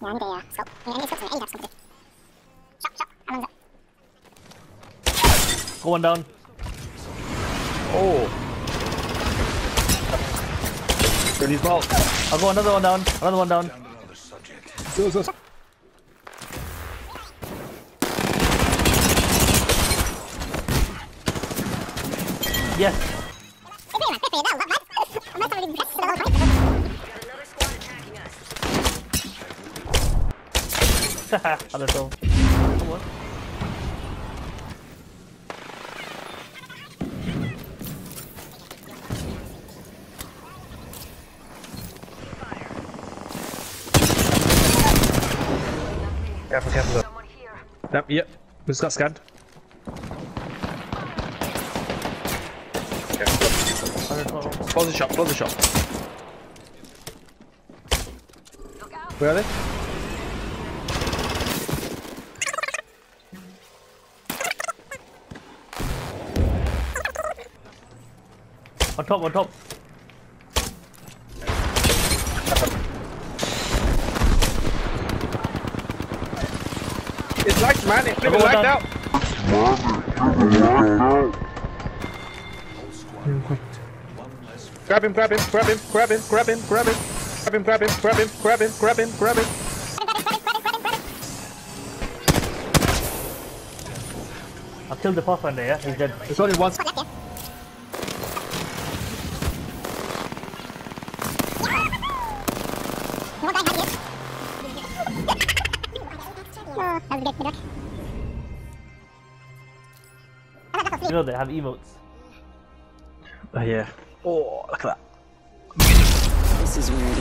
Yeah, I need a uh, scope. I need a scope. I need a scope. Shot, shot. I'm on the. Go one down. Oh. Good default. I'll go another one down. Another one down. Go, go. Yes. Other door. What? Careful, careful. Someone here. Yep, yep. Who's got scanned? Close the shop, close the shop. Look out. Where are they? On top, on top. It's light, man. It's flipping Go out. Grab him, grab him, grab him, grab him, grab him, grab him. Grab him, grab him, grab him, grab him, grab him, grab him. I killed the Pathfinder, yeah? He's dead. There's only one. Left, yeah. One That was good, good. You know they have emotes. Oh, yeah. Oh, look at that. This is where it ends.